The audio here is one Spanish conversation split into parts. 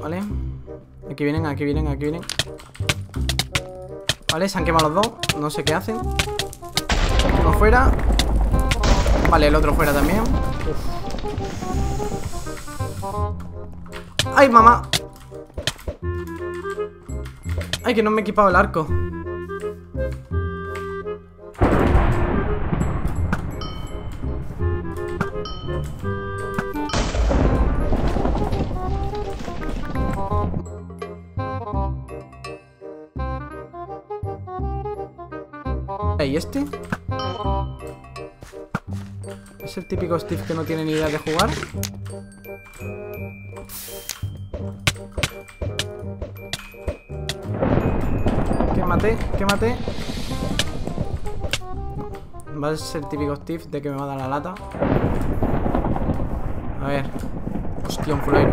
Vale. Aquí vienen, aquí vienen, aquí vienen. Vale, se han quemado los dos. No sé qué hacen. Uno fuera. Vale, el otro fuera también. ¡Ay, mamá! ¡Ay, que no me he equipado el arco! ¿Y este? ¿Es el típico Steve que no tiene ni idea de jugar? Quémate, quémate Va a ser el típico Steve de que me va a dar la lata A ver Hostia, un fulero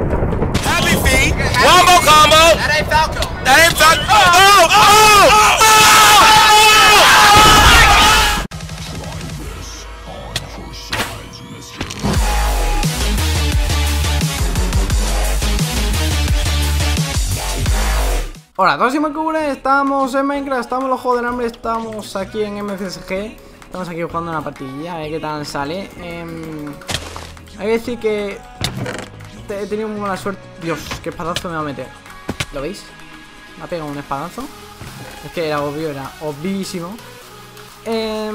Happy feet. Wombo combo. That ain't Falco. That ain't Falco. Oh, oh, oh, Hola todos y me estamos en Minecraft, estamos en los juegos del hambre, estamos aquí en MCSG Estamos aquí jugando una partidilla, a ver qué tal sale. Eh, Hay que decir que he tenido muy mala suerte. Dios, qué espadazo me va a meter. ¿Lo veis? Me ha pegado un espadazo. Es que era obvio, era obvísimo. Eh,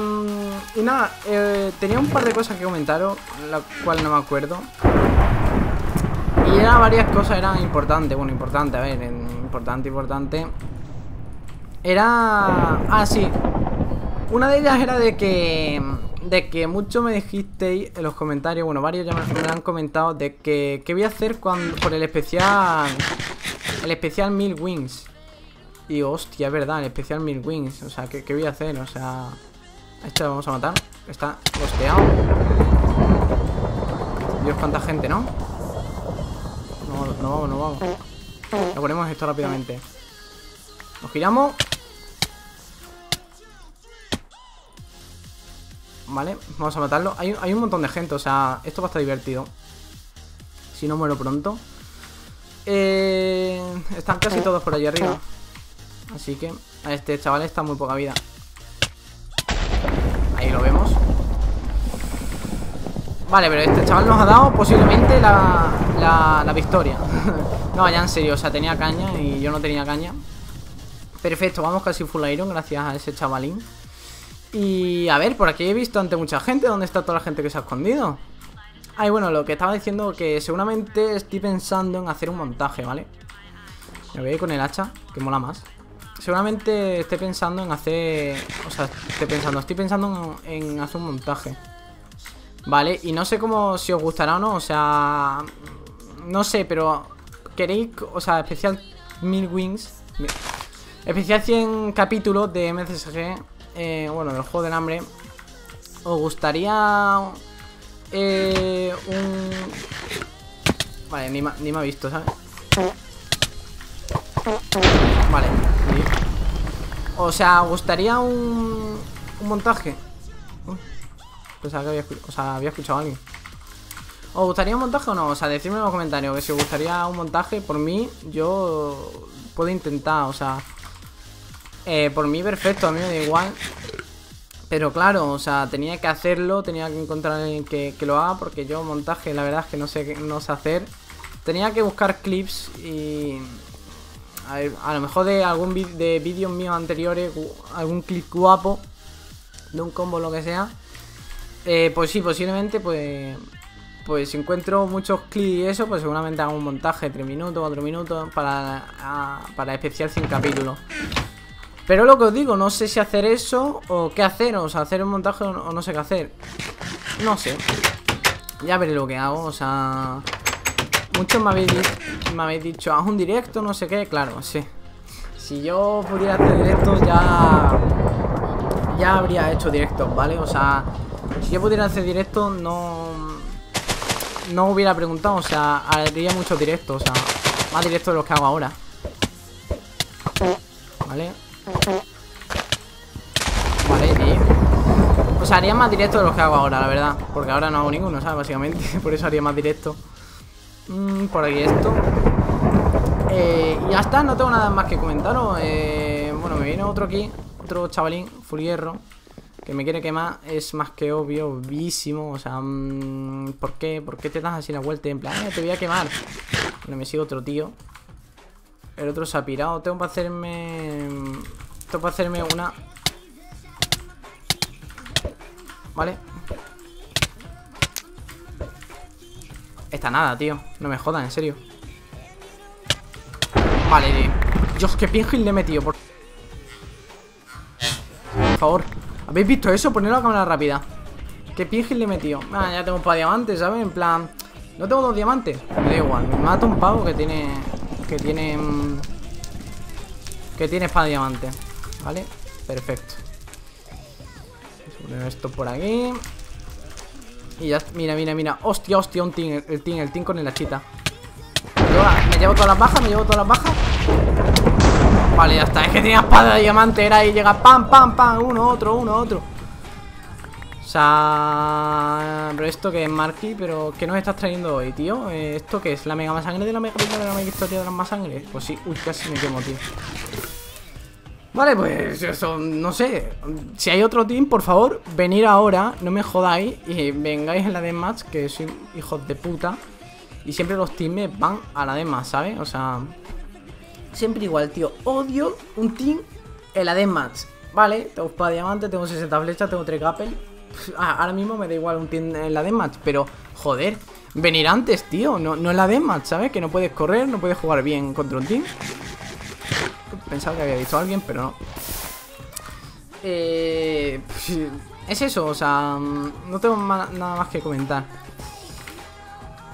Y nada, eh, tenía un par de cosas que comentaros La cual no me acuerdo y eran varias cosas, eran importantes, bueno, importante, a ver, importante, importante. Era... Ah, sí. Una de ellas era de que... De que mucho me dijisteis en los comentarios, bueno, varios ya me, han comentado de que... ¿Qué voy a hacer cuando, por el especial... El especial Mil Wings? Y hostia, es verdad, el especial Mil Wings. O sea, ¿qué, ¿qué, voy a hacer? O sea... A este lo vamos a matar. Está costeado. Dios, cuánta gente, ¿no? No vamos, no vamos. Lo ponemos esto rápidamente. Nos giramos. Vale, vamos a matarlo. Hay, hay, un montón de gente, o sea, esto va a estar divertido. Si no muero pronto. Eh, están casi todos por allí arriba. Así que a este chaval está muy poca vida. Ahí lo vemos. Vale, pero este chaval nos ha dado posiblemente la, la, victoria. No, ya en serio, o sea, tenía caña y yo no tenía caña. Perfecto, vamos casi full iron gracias a ese chavalín. Y a ver, por aquí he visto ante mucha gente ¿Dónde está toda la gente que se ha escondido? Ah, y bueno, lo que estaba diciendo que seguramente estoy pensando en hacer un montaje, ¿vale? Me voy a ir con el hacha, que mola más. Seguramente esté pensando en hacer... O sea, estoy pensando, estoy pensando en hacer un montaje Vale, y no sé cómo si os gustará o no, o sea... No sé, pero... ¿Queréis, o sea, especial Mil Wings? Especial 100 capítulos de MCSG eh, Bueno, del juego del hambre ¿Os gustaría... Eh, un... Vale, ni, ni me ha visto, ¿sabes? Vale, O sea, ¿os gustaría un... Un montaje? Pensaba que había, o sea, había escuchado a alguien. ¿Os gustaría un montaje o no? O sea, decidme en los comentarios que si os gustaría un montaje, por mí, yo puedo intentar, o sea... Eh, por mí perfecto, a mí me da igual. Pero claro, o sea, tenía que hacerlo, tenía que encontrar a alguien que, lo haga, porque yo montaje, la verdad es que no sé, no sé hacer. Tenía que buscar clips y... A, a lo mejor de algún de vídeos míos anteriores, algún clip guapo, de un combo, lo que sea. Eh, pues sí, posiblemente, pues. Pues si encuentro muchos clics y eso, pues seguramente hago un montaje de 3 minutos, 4 minutos para, para especial 100 capítulos. Pero lo que os digo, no sé si hacer eso o qué hacer, o sea, hacer un montaje o no sé qué hacer. No sé. Ya veré lo que hago, o sea... Muchos me habéis, me habéis dicho, haz un directo, no sé qué, claro, sí. Si yo pudiera hacer directos ya... Ya habría hecho directos, ¿vale? O sea, si yo pudiera hacer directo, no... No hubiera preguntado, o sea, haría muchos directos, o sea, más directos de los que hago ahora. ¿Vale? Vale, y... O sea, haría más directos de los que hago ahora, la verdad. Porque ahora no hago ninguno, ¿sabes? Básicamente, por eso haría más directo. Mm, por aquí esto. Eh, y ya está, no tengo nada más que comentaros. Eh, bueno, me viene otro aquí, otro chavalín, full hierro, que me quiere quemar. Es más que obvio, obvísimo. O sea, mm, ¿por qué? ¿Por qué te das así la vuelta? En plan, "Eh, te voy a quemar. Bueno, me sigue otro tío. El otro se ha pirado. Tengo para hacerme. Tengo para hacerme una. Vale. Esta nada, tío. No me jodan, en serio. Vale. Dios, qué pingil le he metido. Por... por favor. ¿Habéis visto eso? Ponerlo a cámara rápida. Qué pingil le he metido. Ah, ya tengo un par de diamantes, ¿sabes? En plan. No tengo dos diamantes. Me da igual. Me mata un pavo que tiene. Que tiene. Que tiene espada diamante. ¿Vale? Perfecto. Poner esto por aquí. Y ya, mira, mira, mira. Hostia, hostia, un team, el team, el team con el hachita. La- me llevo todas las bajas, me llevo todas las bajas. Vale, ya está. Es que tenía espada de diamante, era y llega pam, pam, pam. Uno, otro, uno, otro. O sea. Pero esto que es Marky, pero ¿qué nos estás trayendo hoy, tío? Eh, ¿Esto qué es? ¿La mega más sangre de la mega de la mega historia de las más sangre? Pues sí, uy, casi me quemo, tío. Vale, pues eso, no sé. Si hay otro team, por favor, venir ahora, no me jodáis y vengáis en la deathmatch, que soy hijos de puta. Y siempre los teams van a la deathmatch, ¿sabes? O sea, siempre igual, tío. Odio un team en la deathmatch. Vale, tengo espada diamante, tengo 60 flechas, tengo 3 gapel. Ah, ahora mismo me da igual un team en la deathmatch, pero joder, venir antes, tío. No, no en la deathmatch, ¿sabes? Que no puedes correr, no puedes jugar bien contra un team. Pensaba que había visto a alguien, pero no. Eh, es eso, o sea, mm, no tengo nada más que comentar.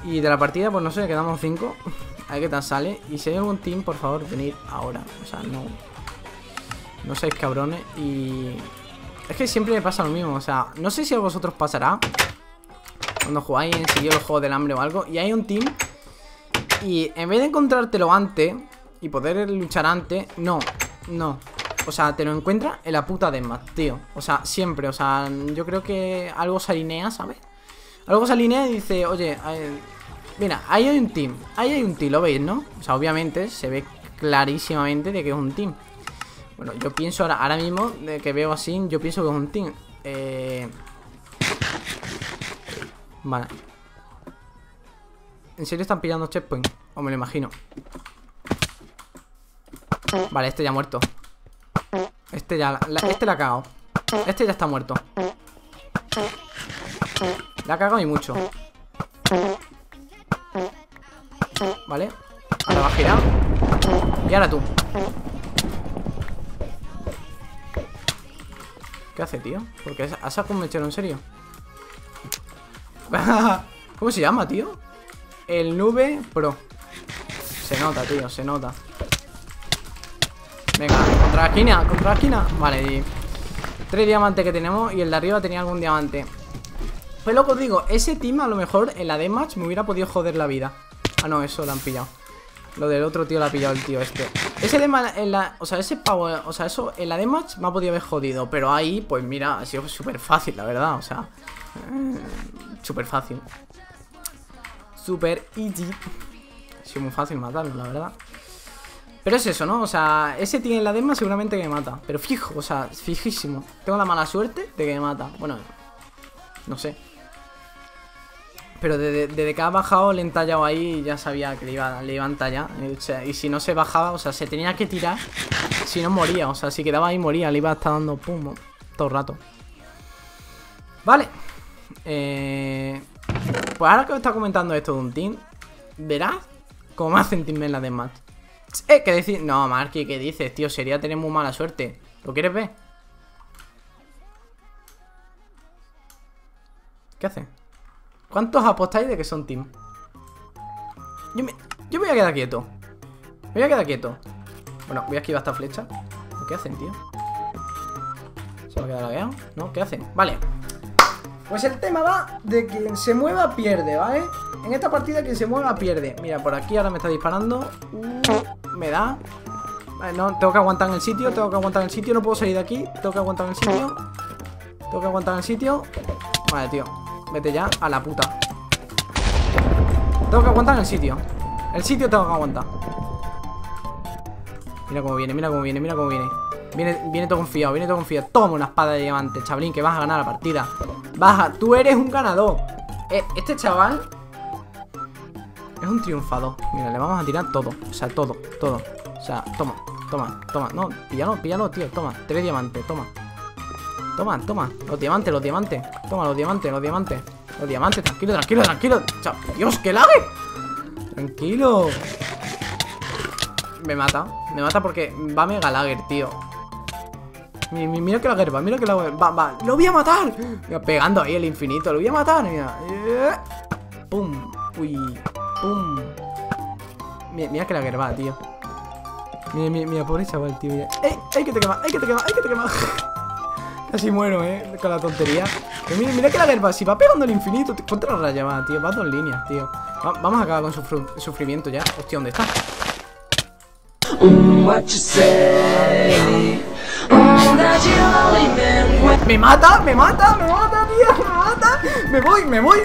Y de la partida, pues no sé, quedamos 5. A ver qué tal sale. Y si hay algún team, por favor, venid ahora. O sea, no. No seáis cabrones. Y. Es que siempre me pasa lo mismo. O sea, no sé si a vosotros pasará. Cuando jugáis en seguido el juego del hambre o algo. Y hay un team. Y en vez de encontrártelo antes. Y poder luchar antes. No, no. O sea, te lo encuentras en la puta deathmatch, tío. O sea, siempre. O sea, yo creo que algo se alinea, ¿sabes? Algo se alinea y dice, oye, mira, ahí hay un team. Ahí hay un team, lo veis, ¿no? O sea, obviamente se ve clarísimamente de que es un team. Bueno, yo pienso ahora, ahora mismo, de que veo así, yo pienso que es un team. Eh... Vale. ¿En serio están pillando checkpoint? O me lo imagino. Vale, este ya ha muerto. Este ya, este la ha cagado. Este ya está muerto. La ha cagado y mucho. Vale. Ahora va a girar. Y ahora tú. ¿Qué hace, tío? Porque has sacado un mechero, en serio. ¿Cómo se llama, tío? El Nube Pro. Se nota, tío, se nota. Venga, contra la esquina, contra la esquina. Vale, y tres diamantes que tenemos y el de arriba tenía algún diamante. Pues lo que os digo, ese team a lo mejor en la deathmatch me hubiera podido joder la vida. Ah, no, eso lo han pillado. Lo del otro tío lo ha pillado el tío este. Ese dema en la. O sea, ese pavo. O sea, eso en la deathmatch me ha podido haber jodido. Pero ahí, pues mira, ha sido súper fácil, la verdad. O sea. eh, Súper fácil. Súper easy. Ha sido muy fácil matarlo, la verdad. Pero es eso, ¿no? O sea, ese en la dema seguramente que me mata. Pero fijo, o sea, fijísimo. Tengo la mala suerte de que me mata. Bueno, no sé. Pero desde, desde que ha bajado le he entallado ahí ya sabía que le iba, le a entallar. Eh, O sea, y si no se bajaba, o sea, se tenía que tirar. Si no moría, o sea, si quedaba ahí moría, le iba a estar dando pum todo el rato. Vale. Eh, pues ahora que os está comentando esto de un team, verás cómo hacen team en la deathmatch. Eh, ¿qué decir? No, Marky, ¿qué dices, tío? Sería tener muy mala suerte. ¿Lo quieres ver? ¿Qué hace? ¿Cuántos apostáis de que son team? Yo me, yo voy a quedar quieto. Me voy a quedar quieto. Bueno, voy a esquivar esta flecha. ¿Qué hacen, tío? ¿Se va a quedar lagueado? ¿No? ¿Qué hacen? Vale. Pues el tema va de quien se mueva pierde, ¿vale? En esta partida quien se mueva pierde. Mira, por aquí ahora me está disparando. Uh, me da. Vale, no, tengo que aguantar en el sitio, tengo que aguantar en el sitio, no puedo salir de aquí. Tengo que aguantar en el sitio. Tengo que aguantar en el sitio. Vale, tío. Vete ya a la puta. Tengo que aguantar en el sitio. El sitio tengo que aguantar. Mira cómo viene, mira cómo viene, mira cómo viene. Viene, viene todo confiado, viene todo confiado. Toma una espada de diamante, chavalín, que vas a ganar la partida. Baja, tú eres un ganador. Eh, este chaval es un triunfador. Mira, le vamos a tirar todo. O sea, todo, todo. O sea, toma, toma, toma. No, píllalo, píllalo, tío. Toma, tres diamantes, toma. Toma, toma. Los diamantes, los diamantes. Toma, los diamantes, los diamantes. Los diamantes, tranquilo, tranquilo, tranquilo. Dios, que lague. Tranquilo. Me mata. Me mata porque va mega lagger, tío. Mi- mi- Mira que lagger va, mira que lagger va, va. ¡Lo voy a matar! Mira, pegando ahí el infinito, lo voy a matar. Mira. Eh. Pum. Uy. Pum. Mira, mira que lagger va, tío. Mira, mira, mira, pobre chaval, tío. Mira. ¡Ey, que te quema! ¡Ey, que te quema! ¡Ey, que te quema! Casi muero, eh, con la tontería. Mira, mira que la guerra, si va pegando el infinito, contra la raya va, tío. Va dos líneas, tío. Va- vamos a acabar con su fru- sufrimiento ya. Hostia, ¿dónde está? ¡Me mata! ¡Me mata! ¡Me mata, tío! ¡Me mata! ¡Me voy! ¡Me voy!